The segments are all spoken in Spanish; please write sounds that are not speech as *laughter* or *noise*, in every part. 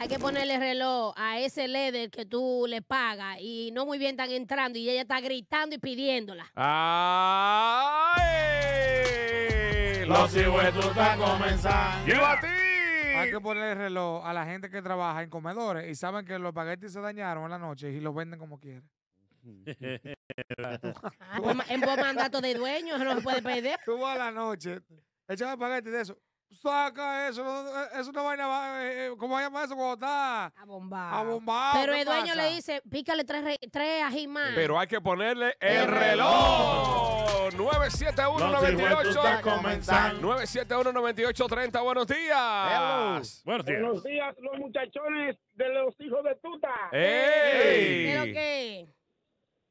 Hay que ponerle reloj a ese líder que tú le pagas y no muy bien están entrando y ella está gritando y pidiéndola. ¡Ay! Los cibuetos están comenzando. ¡Y a ti! Hay que ponerle reloj a la gente que trabaja en comedores y saben que los espaguetis se dañaron en la noche y los venden como quieren. Ah, pues, en buen mandato de dueño, eso no se puede perder. Tú vas a la noche, echas espagueti de eso. Saca eso, no- eh, eso no vaina, eh, eh, ¿cómo se llama eso? Cuando está Abombado. abombado. Pero ¿qué el dueño pasa? le dice, pícale tres, re- tres ají más. Pero hay que ponerle el El reloj. 971-98. está comenzando. 971-9830. Buenos días. Buenos días. Buenos días, los muchachones de los hijos de tuta. ¿Pero ¡Ey! qué?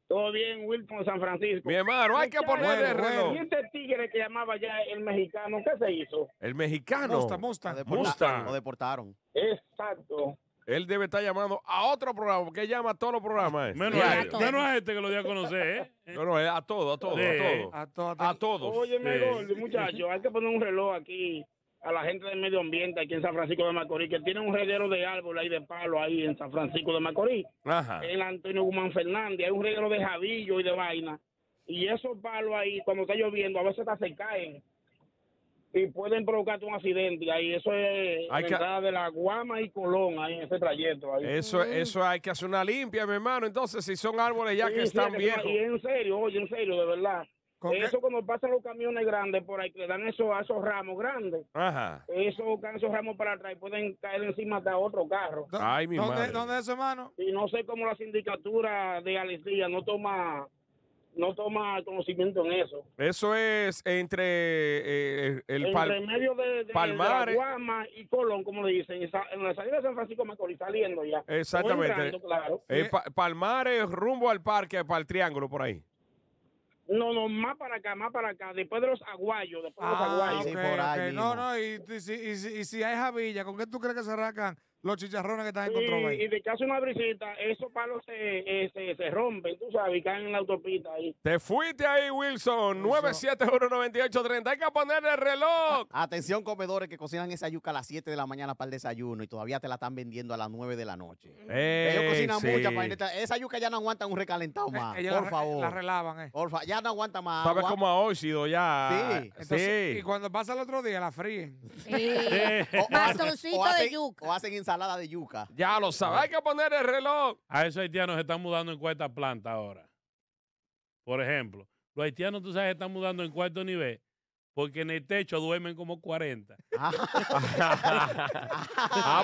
Todo bien, Wilson San Francisco. Mi hermano, hay que ponerle reloj. ¿Y este tigre que llamaba ya el mexicano, qué se hizo? El mexicano. Musta, musta. Mustang. Lo deportaron. Exacto. Él debe estar llamando a otro programa, porque él llama a todos los programas. eh. Menos, a, este, menos a este que lo dio a conocer, ¿eh? No, no, es a todo, a todo, Sí. a todo. A to- a to- A todos. Óyeme, Sí. Muchachos, hay que poner un reloj aquí a la gente del medio ambiente aquí en San Francisco de Macorís, que tiene un reguero de árbol ahí de palo ahí en San Francisco de Macorís. Ajá. El Antonio Guzmán Fernández, hay un reguero de jabillo y de vaina. Y esos palos ahí, cuando está lloviendo, a veces hasta se caen. Y pueden provocarte un accidente ahí. Eso es Hay la que- entrada de la Guama y Colón, ahí en ese trayecto. Ahí. Eso, eso hay que hacer una limpia, mi hermano. Entonces, si son árboles ya Sí, que sí, están que- viejos. Y en serio, oye, en serio, de verdad. Eso cuando pasan los camiones grandes por ahí, que le dan eso a esos ramos grandes, Ajá. eso caen esos ramos para atrás y pueden caer encima de otro carro. ¿Dó- Ay, mi ¿Dónde, madre. ¿Dónde es eso, hermano? Y no sé cómo la sindicatura de Alicía no toma no toma conocimiento en eso. Eso es entre eh, el Entre pal- medio de, de- de Palmares. la Guama y Colón, como le dicen, en la salida de San Francisco de Macorís, saliendo ya. Exactamente. entrando, claro. eh, pa- Palmares rumbo al parque, para el triángulo por ahí. No, no, más para acá, más para acá, después de los aguayos, después de los Ah, aguayos. sí, por ahí. No, no, y, y si, y, si, y si hay javilla, ¿con qué tú crees que se arrancan los chicharrones que están en control Y, ahí? y de que hace una brisita, esos palos se, eh, se, se rompen, tú sabes, y caen en la autopista ahí. Te fuiste ahí, Wilson. 9719830. Hay que ponerle el reloj. Atención, comedores que cocinan esa yuca a las 7 de la mañana para el desayuno y todavía te la están vendiendo a las 9 de la noche. Ellos cocinan sí. mucha para Esa yuca ya no aguanta un recalentado más. Eh, Ellos por la, favor. la relavan, eh. Porfa, ya no aguanta más. Sabe agua. como a óxido ya. Sí. Entonces, sí. Y cuando pasa el otro día, la fríen. Sí. *laughs* O- hacen- de yuca. O hacen ensalada de yuca. Ya lo sabe. Hay que poner el reloj. A esos haitianos se están mudando en cuarta planta ahora. Por ejemplo, los haitianos, tú sabes, se están mudando en cuarto nivel porque en el techo duermen como 40. *laughs* *laughs* ah,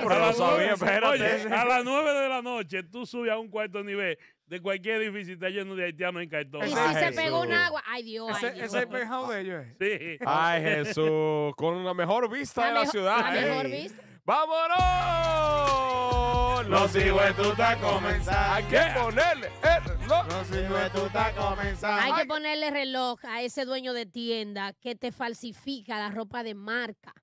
pero A no las sabía, nueve- espérate. Oye, a las 9 de la noche tú subes a un cuarto nivel de cualquier edificio y está lleno de haitianos en cartón. Y si Ay, se Jesús. pegó un agua, ay Dios, ay Ese, Dios. ese es el de ellos. Sí. Ay, Jesús. Con la mejor vista La de la ciudad. la ¿eh? mejor vista. ¡Vámonos! Los cibuetos están comenzando. Hay que ponerle el reloj. Tú estás comenzando. Hay que ponerle reloj a ese dueño de tienda que te falsifica la ropa de marca.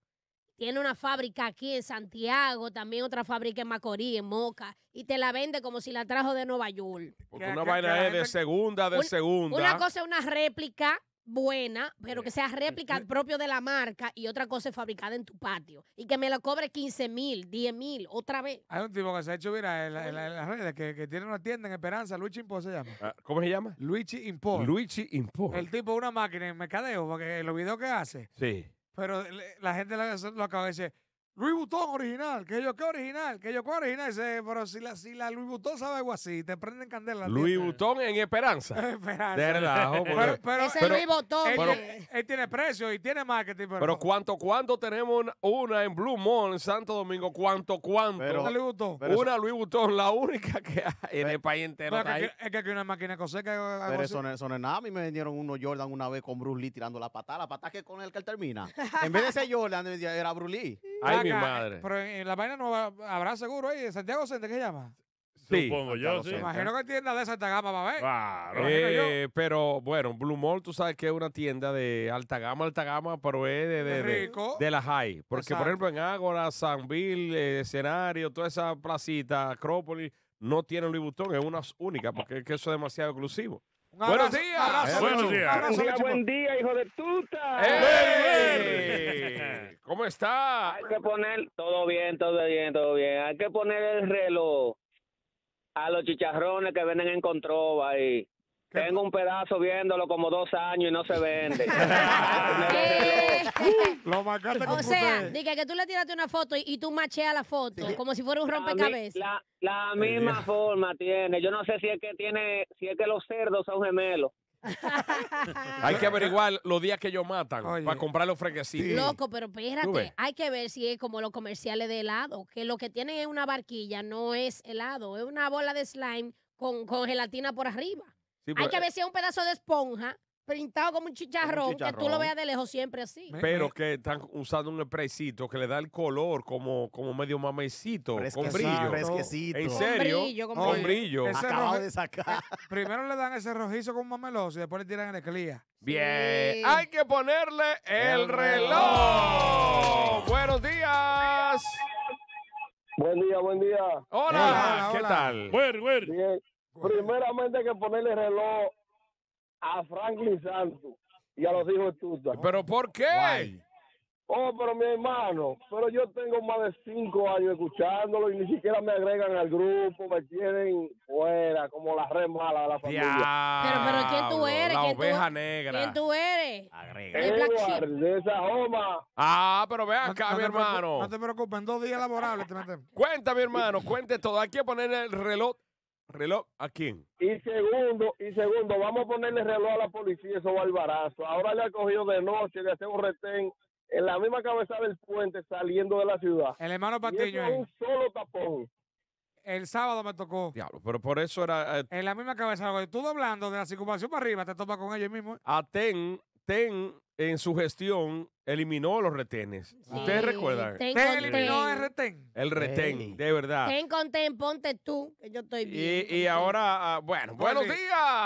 Tiene una fábrica aquí en Santiago, también otra fábrica en Macorís, en Moca, y te la vende como si la trajo de Nueva York. Porque Que- una vaina es de segunda, de Un- segunda. Una cosa es una réplica buena, pero que sea réplica propio de la marca, y otra cosa es fabricada en tu patio. Y que me lo cobre 15 mil, 10 mil, otra vez. Hay un tipo que se ha hecho viral en, la- en la- en las redes que, que tiene una tienda en Esperanza, Luigi Import se llama. Ah, ¿Cómo se llama? Luigi Import. Luigi Import. El tipo es una máquina en mercadeo, porque los videos que hace, Sí. pero la gente lo, lo acaba de decir, Louis Vuitton original, que yo qué original, que yo qué original. Dice, pero si la, si la Louis Vuitton sabe algo así, te prenden candela. Louis tienda". Vuitton en Esperanza. *laughs* Esperanza. De relajo, porque- Pero, pero, Ese pero- Luis Botón. él, él tiene precio y tiene marketing, pero, Pero cuánto, cuánto tenemos una, una en Blue Mall, en Santo Domingo, cuánto, cuánto. Pero- ¿no le gustó? pero eso- una Louis Vuitton, la única que hay en el país entero. Es, que, es que aquí una máquina coseca. Pero eso no, eso no es nada. A mí me vendieron unos Jordan una vez con Bruce Lee tirando la patada. La patada que con el que él termina. En vez de ser Jordan, era Bruce Lee. Ay, mi Acá, madre. Pero en, la vaina nueva habrá seguro ahí, en Santiago Center, ¿qué llama? Sí. Supongo yo, sí. Imagino que tienda de esa alta gama va a ver. Claro. imagino yo. Eh, pero bueno, Blue Mall, tú sabes que es una tienda de alta gama, alta gama, pero es de, de, de- Rico. de la high. Porque, Exacto. por ejemplo, en Ágora, Sanville, eh, Escenario, toda esa placita, Acrópolis, no tienen Louis Vuitton, es una única, porque es que eso es demasiado exclusivo. Un Buenos abrazo- días. un abrazo, Buenos un días. abrazo, Buen día, Luchi, buen día, hijo de tuta. ¡Ey! *laughs* ¿Cómo está? Hay que poner, todo bien, todo bien, todo bien. Hay que poner el reloj a los chicharrones que venden en Controva y tengo un pedazo viéndolo como dos años y no se vende. *laughs* Lo marcaste con o sea, usted. dije que tú le tiraste una foto y, y tú macheas la foto, como si fuera un La rompecabezas. La, la misma forma tiene. Yo no sé si es que tiene, si es que los cerdos son gemelos. *laughs* Hay que averiguar los días que ellos matan Oye. para comprar los fresquecitos. Loco, pero espérate, hay que ver si es como los comerciales de helado, que lo que tienen es una barquilla, no es helado, es una bola de slime con, con gelatina por arriba. Sí, Hay pero- que ver si es un pedazo de esponja pintado como un chicharrón, que tú lo veas de lejos siempre así. Pero que están usando un spraycito que le da el color como, como medio mamecito, con Fresquecito, brillo. fresquecito. ¿En Con serio? brillo, con Con brillo. brillo. Ese Acabado rojo- de sacar. Primero le dan ese rojizo con mameloso y después le tiran el esclía. Bien. Sí. Hay que ponerle el El reloj. Buenos días. Buen día, buen día. Hola. Hola, ¿Qué hola. tal? Bueno, bueno. Bien. Primeramente hay que ponerle reloj a Franklin Santos y a los hijos de Tuta. ¿Pero por qué? Guay. Oh, pero mi hermano, pero yo tengo más de cinco años escuchándolo y ni siquiera me agregan al grupo, me tienen fuera, como la red mala de la familia. Pero, pero, ¿quién tú eres? La ¿Quién tú- oveja negra. ¿Quién tú eres? Agrega. Edward, de esa Homa, Ah, pero ve acá, no mi hermano. No te preocupes, en dos días laborables te metemos. Cuenta, mi hermano, cuente todo. Hay que ponerle el reloj. ¿Reloj a quién? y segundo, y segundo, vamos a ponerle reloj a la policía, esos barbarazos. Ahora le ha cogido de noche, le hace un retén en la misma cabeza del puente saliendo de la ciudad. El hermano Y eso Patiño, es un solo tapón. el sábado me tocó. Diablo, pero por eso era. eh, En la misma cabeza, tú doblando de la circunvalación para arriba, te topas con ellos mismos. a TEN, TEN en su gestión eliminó los retenes. ¿Ustedes recuerdan? Ten Te eliminó ten. el retén. El retén, de verdad. Ten con ten, ponte tú, que yo estoy bien. Y, y ahora, ah, bueno, buenos días.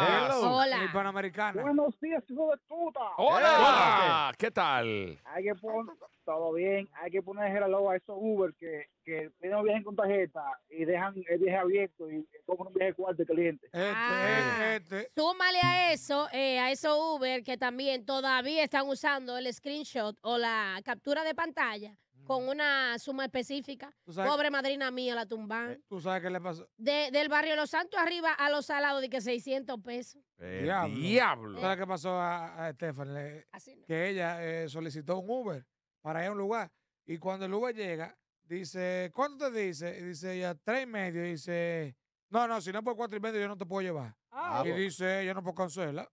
Hello. Hola. El Panamericana. Buenos días, hijo de tuta. Hola, ¿qué tal? Hay que poner, todo bien, hay que poner reloj a esos Uber que, que piden un viaje con tarjeta y dejan el viaje abierto y compran un viaje cuarto de cliente. Este, Ah. este. Súmale a eso, eh, a esos Uber que también todavía están usando el screenshot o la captura de pantalla con una suma específica. ¿Tú sabes, Pobre madrina mía, la tumban. tú sabes qué le pasó. De- del barrio Los Santos arriba a los salados de que 600 pesos. El Diablo. diablo. ¿Sabes qué pasó a, a Stephanie? Le- Así no. que ella eh, solicitó un Uber para ir a un lugar. Y cuando el Uber llega, dice, ¿cuánto te dice? Y dice ella, tres y medio. Y dice, no, no, si no es por cuatro y medio yo no te puedo llevar. Ah, y pues. dice, ella no puedo cancelar.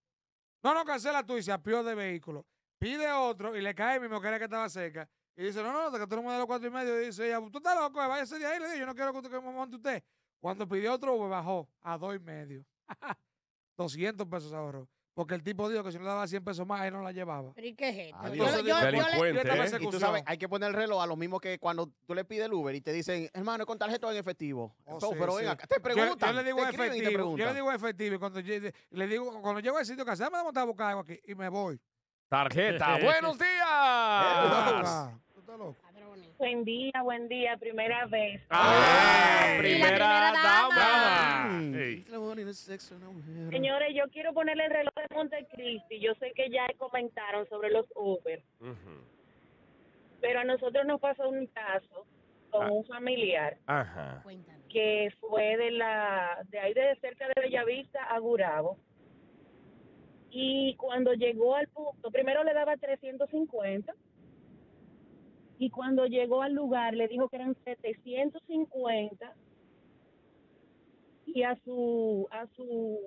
No, no, cancela tú y se apió de vehículo. Pide otro y le cae mismo que era que estaba cerca. Y dice, no, no, no, que tú no me das los cuatro y medio. Y dice ella, tú estás loco, váyase de ahí. Le digo, yo no quiero que usted- me monte usted. Cuando pidió otro Uber, bajó a dos y medio. *laughs* 200 pesos ahorró. Porque el tipo dijo que si no le daba 100 pesos más, él no la llevaba. ¿Pero y qué es esto? Yo- yo- yo- yo Delincuente, yo ¿eh? ese- Y tú Ejecución. sabes, hay que poner el reloj a lo mismo que cuando tú le pides el Uber y te dicen, hermano, es con tarjeta en efectivo. Oh, sí, pero sí. ven acá, te Yo- preguntan. Yo, le digo efectivo. Yo le digo efectivo. Y cuando llegue- le digo, cuando llego al sitio que me da montar a buscar algo aquí y me voy. Tarjeta. *laughs* Buenos días. Buen día, buen día, primera vez. Ah, la primera, dama. Señores, yo quiero ponerle el reloj de Montecristi. Yo sé que ya comentaron sobre los Uber, pero a nosotros nos pasó un caso con Ah. un familiar Ajá. Que fue de la de ahí de cerca de Bellavista a Gurabo. Y cuando llegó al punto, primero le daba 350 y cuando llegó al lugar le dijo que eran 750 y a su a su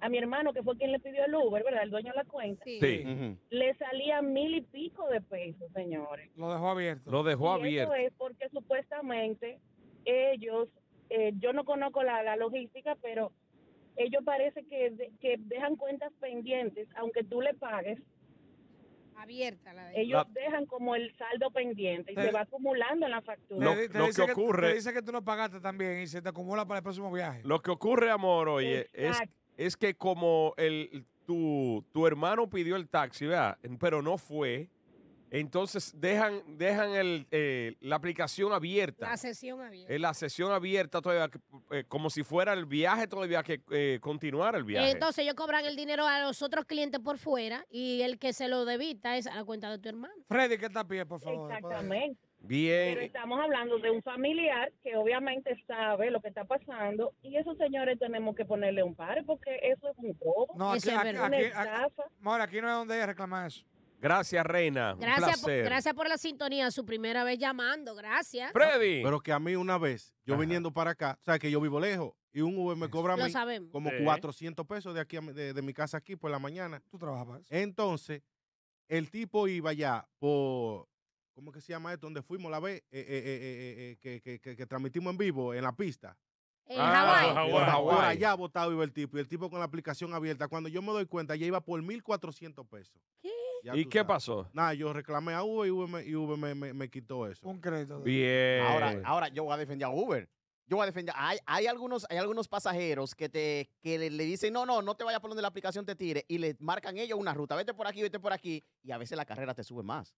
a mi hermano que fue quien le pidió el Uber, ¿verdad? El dueño de la cuenta, Sí. Le salía mil y pico de pesos, señores. Lo dejó abierto. Lo dejó Y abierto. Eso es porque supuestamente ellos, eh, yo no conozco la, la logística, pero ellos parece que, de- que dejan cuentas pendientes, aunque tú le pagues, Abierta la de ellos dejan como el saldo pendiente y Te- se va acumulando en la factura. Lo- te lo dice que ocurre- Te dice que tú no pagaste también y se te acumula para el próximo viaje. Lo que ocurre, amor, oye, es, es que como el, tu, tu hermano pidió el taxi, ¿verdad? Pero no fue, entonces dejan, dejan el, eh, la aplicación abierta. La sesión abierta. eh, la sesión abierta todavía, eh, como si fuera el viaje todavía que eh, continuar el viaje. Entonces ellos cobran el dinero a los otros clientes por fuera y el que se lo debita es a la cuenta de tu hermano. Freddy, que está a pie, por favor. Exactamente. Pero Bien. estamos hablando de un familiar que obviamente sabe lo que está pasando y esos señores tenemos que ponerle un par porque eso es un robo. No, aquí, es aquí no es donde ella reclama eso. Gracias, Reina. Un Gracias por, gracias por la sintonía, su primera vez llamando, gracias. Freddy. Pero que a mí una vez, yo Ajá. viniendo para acá, o sea, que yo vivo lejos, y un Uber me cobra a mí como Sí. 400 pesos de aquí a mi- de, de mi casa aquí por la mañana. Tú eso. Entonces, el tipo iba ya por, ¿cómo que se llama esto? Donde fuimos la vez eh, eh, eh, eh, eh, que, que- que- que transmitimos en vivo en la pista. En Ah, Hawái. Hawái. Por, allá botado iba el tipo, y el tipo con la aplicación abierta. Cuando yo me doy cuenta, ya iba por 1.400 pesos. ¿Qué? Ya ¿Y qué sabes. pasó? Nada, yo reclamé a Uber y Uber me, y Uber me, me- me quitó eso. Un crédito. de- Bien. Ahora, ahora yo voy a defender a Uber. Yo voy a defender. Hay, hay algunos, hay algunos pasajeros que te que le, le dicen, no, no, no te vayas por donde la aplicación te tire y le marcan ellos una ruta. Vete por aquí, vete por aquí. Y a veces la carrera te sube más.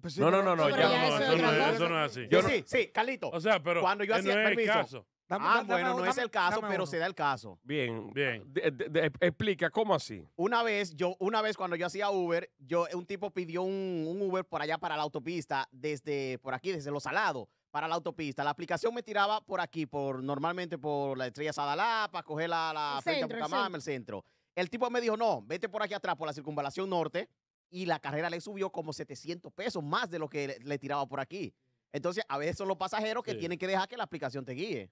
Pues sí, No, no, no, no, ya eso eso es no es- cosa. Eso no es así. Yo sí, no- sí, Carlito. O sea, pero Cuando yo eh, hacía- no es el permiso. caso. Dame- ah, dame bueno, no es el caso, pero uno. se da el caso. Bien. Bien. De- de- de- explica, ¿cómo así? Una vez, yo, una vez cuando yo hacía Uber, yo, un tipo pidió un, un Uber por allá para la autopista, desde por aquí, desde Los Salados, para la autopista. La aplicación me tiraba por aquí, por normalmente por la estrella Sadalá, para coger la, la El frente centro, a el centro. El tipo me dijo, no, vete por aquí atrás, por la circunvalación norte, y la carrera le subió como 700 pesos más de lo que le, le tiraba por aquí. Entonces, a veces son los pasajeros que Sí. tienen que dejar que la aplicación te guíe.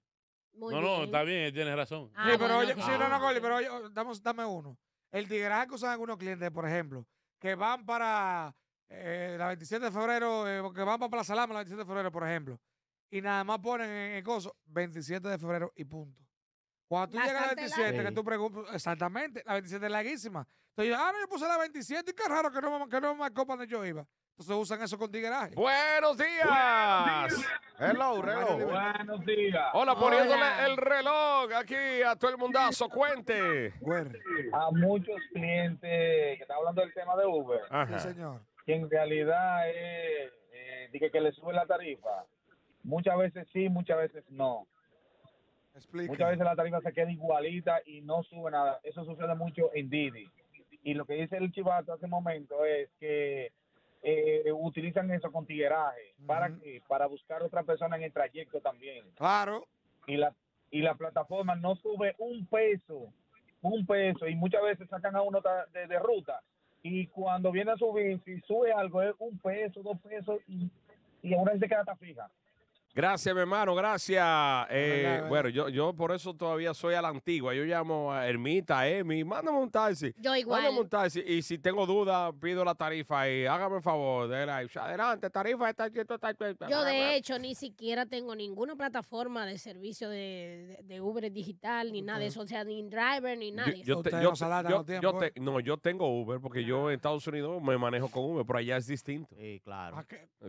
Muy no, no, está bien, él tiene razón. Ah, sí, pero bueno, oye, sí, no, no, Goli, pero oye, oh, damos- dame uno. El tigueraje que usan algunos clientes, por ejemplo, que van para eh, la 27 de febrero, eh, que van para Plaza Lama la 27 de febrero, por ejemplo, y nada más ponen en el coso 27 de febrero y punto. Cuando tú llegas a la Bastante 27, que tú preguntas, exactamente, la 27 es larguísima. Entonces, yo, ah, no, yo puse la 27 y qué raro que no, me- que no me marcó para donde yo iba. Entonces usan eso con tigueraje. Buenos días. Hello, hello. Buenos días. Hola, poniéndole Hola. el reloj aquí a todo el mundazo. Cuente. A muchos clientes que están hablando del tema de Uber, sí, señor. que en realidad es eh, que, que le suben la tarifa. Muchas veces sí, muchas veces no. Muchas veces la tarifa se queda igualita y no sube nada. Eso sucede mucho en Didi. Y lo que dice el chivato hace un momento es que eh, utilizan eso con tigueraje. ¿Para qué? Para buscar otra persona en el trayecto también. Claro. Y la, y la plataforma no sube un peso, un peso. Y muchas veces sacan a uno de, de ruta. Y cuando viene a subir, si sube algo, es un peso, dos pesos. Y, y a una vez se queda hasta fija. Gracias, mi hermano, gracias. Eh, verdad, bueno, yo, yo por eso todavía soy a la antigua. Yo llamo a Ermita, Emi, mándame un taxi. Yo igual. Mándame un taxi. Y si tengo duda, pido la tarifa y hágame el favor. De la, adelante, tarifa está Yo, de hecho, ni siquiera tengo ninguna plataforma de servicio de, de- de Uber digital, ni nada de eso. O sea, ni driver, ni nadie. Yo, yo te- yo yo- te- no, yo tengo Uber porque yo en Estados Unidos me manejo con Uber, pero allá es distinto. Sí, claro.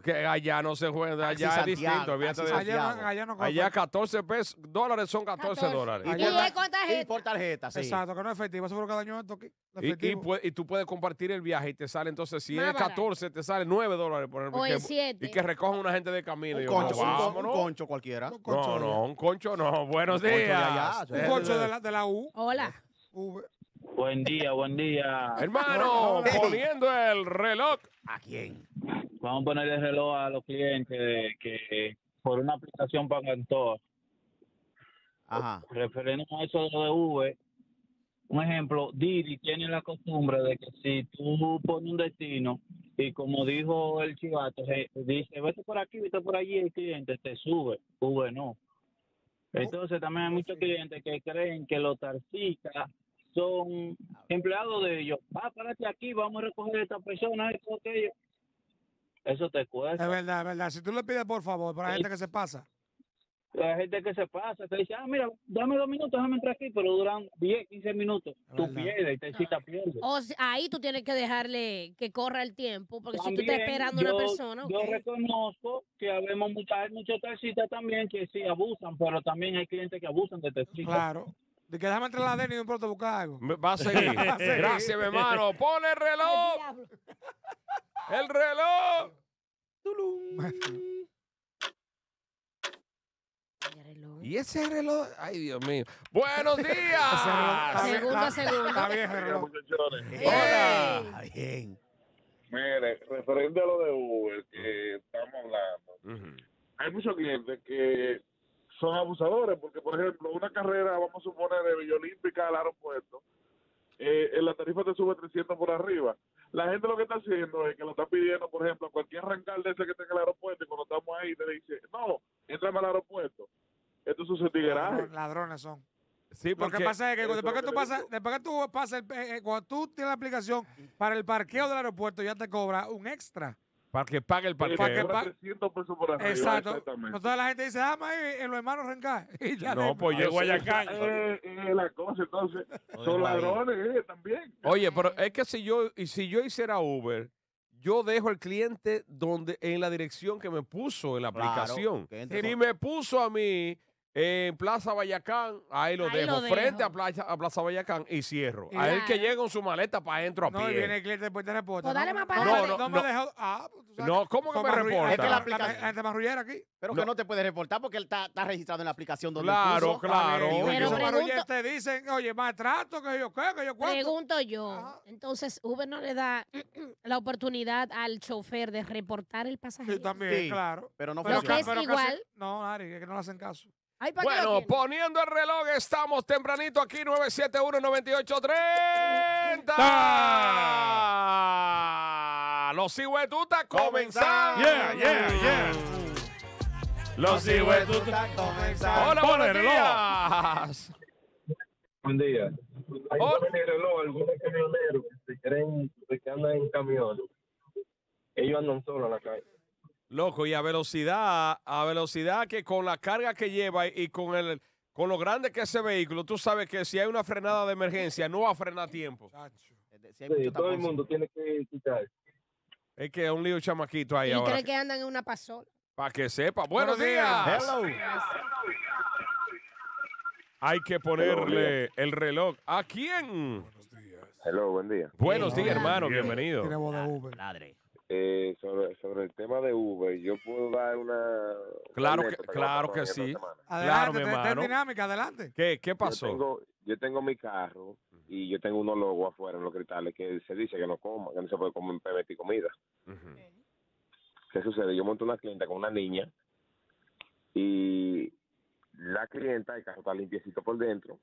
Que allá no se juega, allá es Santiago, distinto. De- Allá no, allá no allá 14 pesos, dólares son 14, 14. dólares. Y Allá- es con Y tarjeta. por tarjeta, sí. Exacto, que no es efectivo. Eso fue lo que dañó esto Y, y, y tú puedes compartir el viaje y te sale entonces, si Más es barato. 14, te sale 9 dólares por ejemplo. O y que- 7. Y que recojan una gente de camino. y Un yo, concho, un, con- un vámonos. concho cualquiera. Un concho No, no, un concho no. Buenos Un días. allá, Un concho de la, de la U. Hola. V. Buen día, buen día. Hermano, poniendo el reloj. ¿A quién? Vamos a poner el reloj a los clientes de que por una aplicación pagan todo. Ajá. Referente a eso de lo de Uber, un ejemplo, Didi tiene la costumbre de que si tú pones un destino y como dijo el chivato, se- dice, vete por aquí, vete por allí, el cliente te sube, Uber no. Entonces también hay muchos clientes que creen que los taxistas son empleados de ellos. Va, párate aquí, vamos a recoger a esta persona, esto, aquello. Eso te Es cuesta. verdad, es verdad. Si tú le pides por favor, para la Sí. gente que se pasa. La gente que se pasa, te dice, ah, mira, dame dos minutos, déjame entrar aquí, pero duran 10, 15 minutos. Es Tú verdad. pierdes y te cita pierdes. O ahí tú tienes que dejarle que corra el tiempo, porque si tú estás esperando a yo- una persona, Yo reconozco que habemos muchas, hay muchos taxistas también que sí abusan, pero también hay clientes que abusan de taxistas. Claro. De que déjame entrar a la DENI y de pronto buscar algo. Va a seguir. *laughs* Va a seguir. Gracias, mi hermano. Pon el reloj. El reloj. Y ese reloj, ay Dios mío. Buenos días. Segundo a segundo. Está bien, reloj. Hola. Bien. Mire, referente a lo de Uber que estamos hablando, hay muchos clientes que son abusadores, porque, por ejemplo, una carrera, vamos a suponer, de Villa Olímpica al aeropuerto, eh, en la tarifa te sube 300 por arriba. La gente lo que está haciendo es que lo está pidiendo, por ejemplo, a cualquier rancal de ese que tenga el aeropuerto, y cuando estamos ahí, te dice, no, entrame al aeropuerto. Esto es un tigueraje. Ladrones son. Sí, Lo que porque- pasa es que después que tú pasas, después que tú pasas, el- eh, eh, cuando tú tienes la aplicación para el parqueo del aeropuerto, ya te cobra un extra. Para que pague el parqueo. Para que pa- 300 pesos por arriba. Exacto. exactamente. Entonces la gente dice, ah, ahí en los hermanos *laughs* ya No, pues yo sé. Eh, eh, la cosa, entonces, son ladrones eh, también. Oye, pero es que si yo, y si yo hiciera Uber, yo dejo el cliente donde en la dirección que me puso en la Claro, aplicación. Si me puso a mí en Plaza Bayacán, ahí lo Ahí dejo, lo frente dejo. a Plaza, a Plaza Bayacán y cierro. Y a él que llegue con su maleta para adentro a No, y pie. viene el cliente después te reporta. Pues dale no, más para no, no, No, me no. dejó. Ah, pues, No, ¿cómo que me reporta? Es que la aplicación. aquí. Pero No. que no te puede reportar porque él está, está registrado en la aplicación donde Claro, puso. claro. Pero yo- pregunto- marrulleros te dicen, oye, maltrato, que yo qué, que yo cuánto. Pregunto yo, Ajá. entonces Uber no le da *clears throat* la oportunidad al chofer de reportar el pasajero. Sí, también, Sí. claro. Pero no Pero funciona. que es igual. no, Ari, es que no le hacen caso. Ay, ¿para qué lo Bueno, poniendo el reloj, estamos tempranito aquí, 971-9830. Los Hijuetutas comenzando. Yeah, yeah, yeah. Los Hijuetutas. Hola, Pon buenos el reloj. días. *laughs* Buen día. Hay Oh. un reloj, algunos camioneros que se creen que andan en camión. Ellos andan solos en la calle. Loco, y a velocidad, a velocidad que con la carga que lleva y con el con lo grande que es ese vehículo, tú sabes que si hay una frenada de emergencia, no va a frenar a tiempo. Chacho. Si hay Sí, mucho todo el mundo tiene que quitar. Es que es un lío chamaquito ahí Y ahora. cree que andan en una pasola. Para que sepa. Buenos, Buenos días. días. Hay que ponerle el reloj. ¿A quién? Hello, buen día. Buenos días, hermano. Bien. Bienvenido. Tiene voz de Uber. Ladre. Eh, sobre, sobre el tema de Uber, yo puedo dar una. Claro una que- claro que sí. Adelante, mi hermano. dinámica, adelante. ¿Qué, qué Yo pasó? tengo, yo tengo mi carro y yo tengo unos logos afuera en los cristales que se dice que no coma, que no se puede comer, permitir comida. Ujú. ¿Qué sucede? Yo monto una clienta con una niña y la clienta, el carro está limpiecito por dentro,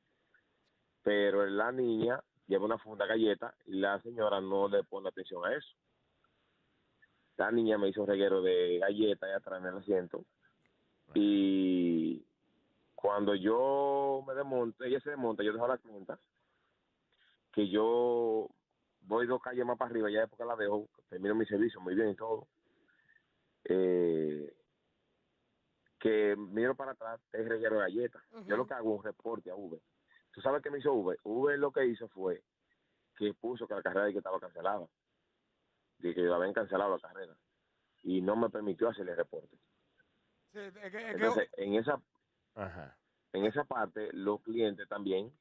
pero la niña lleva una funda galleta y la señora no le pone atención a eso. La niña me hizo un reguero de galletas allá atrás en el asiento y cuando yo me desmonto, ella se desmonta, yo dejo la clienta, que yo voy dos calles más para arriba, ya después que la dejo, termino mi servicio muy bien y todo eh, que miro para atrás, es reguero de galletas. Yo lo que hago es un reporte a Uber. ¿Tú sabes qué me hizo Uber? Uber lo que hizo fue que puso que la carrera de que estaba cancelada. De que habían cancelado la carrera. Y no me permitió hacerle reporte. Sí, es que- es que- Entonces, en esa, Ajá. en esa parte, los clientes también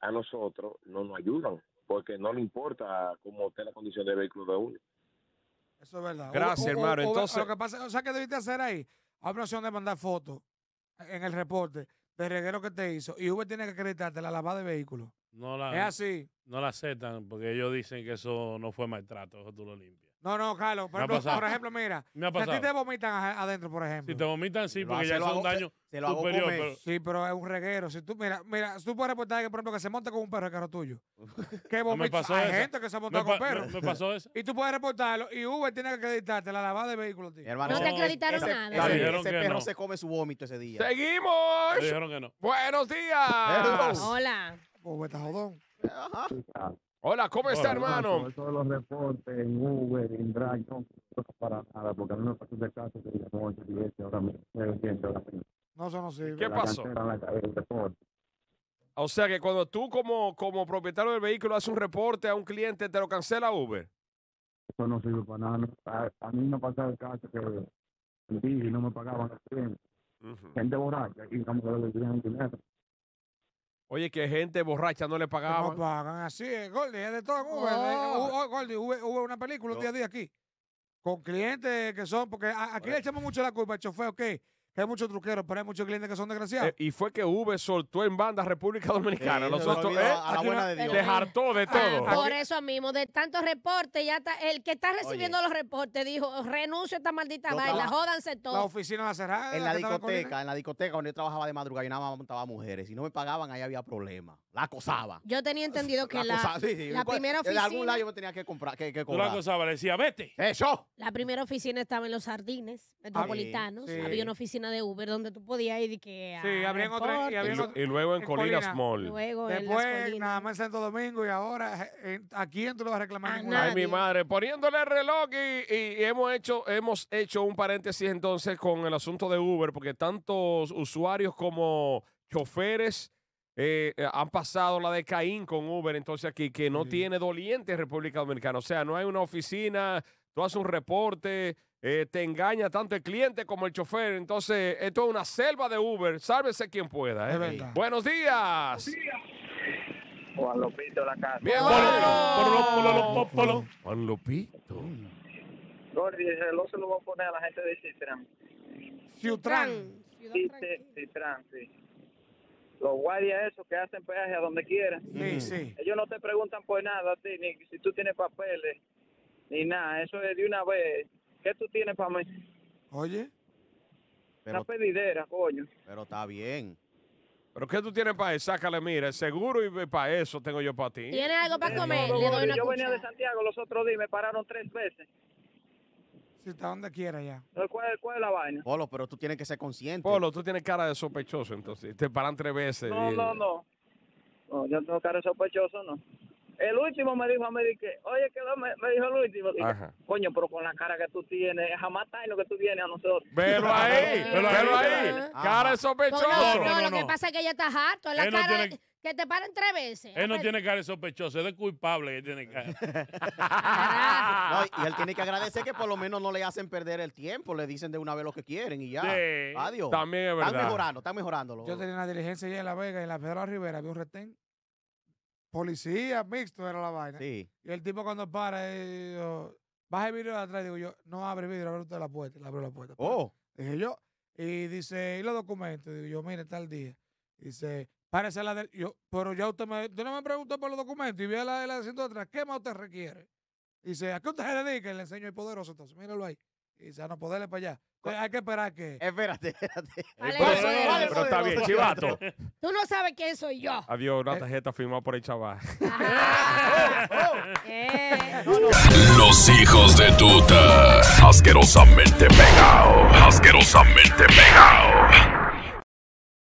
a nosotros no nos ayudan. Porque no le importa cómo esté la condición del vehículo de uno. Eso es verdad. Gracias, O- hermano. o- Entonces- Lo que pasa, o sea, ¿qué debiste hacer ahí? Hay una opción de mandar fotos en el reporte de reguero que te hizo y Uber tiene que acreditarte la lavada de vehículo. No la, Es así. no la aceptan porque ellos dicen que eso no fue maltrato, eso tú lo limpias. No, no, Carlos. Por, Me ha ejemplo, pasado. por ejemplo, mira, *laughs* Me ha si a ti pasado. te vomitan adentro, por ejemplo. Si te vomitan, sí, Lo porque ya lo es un daño se- se lo hago superior. Pero, Sí, pero es un reguero. Si tú, mira, mira, tú puedes reportar que, por ejemplo, que se monta con un perro el carro tuyo. *laughs* Que me vomita. Hay esa. gente que se pa- con perro. me- me pasó eso. *laughs* Y tú puedes reportarlo y Uber tiene que acreditarte la lavada de vehículo, tío. Hermano, No te acreditaron ese- nada. ese- ese que perro no. se come su vómito ese día. ¡Seguimos! Me dijeron que no. Buenos días. Hola. Pues vete a jodón. Ajá. Hola, ¿cómo está, Hola, hermano? Eso de los reportes en Uber, en Drive, no, no para nada, porque a mí me pasó ese caso que llamó el cliente ahora mismo, ahora mismo. No, eso no sirve. ¿Qué La pasó? cancelan la- el reporte. O sea que cuando tú como, como propietario del vehículo haces un reporte a un cliente, te lo cancela Uber. Eso no sirve para nada. A, a mí me pasado el caso que el y no me pagaban los clientes. Ujú. Gente borracha no me devolvían el dinero. Oye, que gente borracha no le Que pagaba. no pagan así, es, Gordy, es de todo Oh. hubo- Gordy, hubo, hubo una película un día a día aquí con clientes que son, porque aquí le echamos mucho la culpa al chofer, ok, que hay muchos truqueros, pero hay muchos clientes que son desgraciados. Eh, y fue que Uber soltó en banda República Dominicana. ¿eh? a la buena de Dios. Les hartó de todo. Ah, Por eso mismo, de tantos reportes, ya está, el que está recibiendo Oye. los reportes dijo, renuncio a esta maldita vaina, jódanse la todos. oficina la cerrada. En la discoteca, en la discoteca donde yo trabajaba de madrugada, yo nada más montaba mujeres. Si no me pagaban, ahí había problemas. La acosaba. Yo tenía entendido que La la, acosaba, sí, sí. la Cu- primera De algún oficina, lado yo me tenía que comprar, que, que Tú la cobrar. acosabas, le decía, vete. ¡Eso! la primera oficina estaba en los Jardines Metropolitanos. sí. Había una oficina de Uber donde tú podías ir y que a Sí, habrían otra- y luego en Colinas Colina. Mall. Luego en las Después, colinas. nada más en Santo Domingo y ahora, eh, en- ¿a quién tú le vas a reclamar? A Ay, mi nadie. madre, poniéndole el reloj y, y hemos hecho hemos hecho un paréntesis entonces con el asunto de Uber, porque tantos usuarios como choferes eh, eh, han pasado la de Caín con Uber, entonces aquí que no Sí. tiene doliente en República Dominicana, o sea, no hay una oficina, tú haces un reporte, eh, te engaña tanto el cliente como el chofer, entonces esto es una selva de Uber, sálvese quien pueda. ¿eh? Es verdad. Buenos días. Juan Lopito la casa. Bien, Polo, Polo, polo, polo, polo. Juan Lupito. Gordy, el reloj se lo voy a poner a la gente de Citran. Tranquila. Citran, sí. Los guardias esos que hacen peaje a donde quiera. Sí, sí. Ellos no te preguntan por nada a ti, ni si tú tienes papeles, ni nada. Eso es de una vez. ¿Qué tú tienes para mí? Oye, Una Pero, pedidera, coño. pero está bien. ¿Pero qué tú tienes para eso? Sácale, mira, el seguro y para eso tengo yo para ti. ¿Tiene algo para Eh, comer? no, Le doy Gordy, una yo venía de. Santiago los otros días y me pararon tres veces. si está donde quiera ya. ¿Cuál, cuál es la vaina? Polo, pero tú tienes que ser consciente. Polo, tú tienes cara de sospechoso, entonces. Te paran tres veces. No, y- no, no. No, yo no tengo cara de sospechoso, no. El último me dijo a mí, que, oye, que me, me dijo el último, dije, Ajá. coño, pero con la cara que tú tienes, jamás está en lo que tú tienes a nosotros. Velo ahí, Velo velo ahí. Cara de sospechoso. no, No, no, no, lo que pasa es que ella está harto. La Él cara tiene- que te paren tres veces. Él no tiene cara de sospechoso, es de culpable que tiene cara. *laughs* No, y él tiene que agradecer que por lo menos no le hacen perder el tiempo. Le dicen de una vez lo que quieren y ya. Sí. Adiós. También es Están verdad. mejorando, están mejorando. Yo tenía una diligencia allá en La Vega, en la Pedro Rivera, había un retén. Policía mixto era la vaina. Sí. Y el tipo cuando para, eh, yo, baja el vidrio de atrás, digo yo, no abre vidrio, abre usted la puerta. Le la puerta. Oh, Dije yo. Y dice, ¿y los documentos? Digo yo, mire, tal día. Dice, párese a la del... Yo, pero ya usted me... Usted no me preguntó por los documentos y vi a la del asiento de atrás. ¿Qué más usted requiere? Dice, ¿a qué usted se dedica? Le enseño el poderoso. Entonces, míralo ahí. Y dice, ah, no, poderle para allá. Hay que esperar que... espérate, espérate. *laughs* ¿Cuál es Pero, pero está bien, chivato. Tú no sabes quién soy yo. Adiós, una tarjeta firmada por el chaval. *laughs* Eh. Los hijos de tuta. Asquerosamente pegado. Asquerosamente pegado.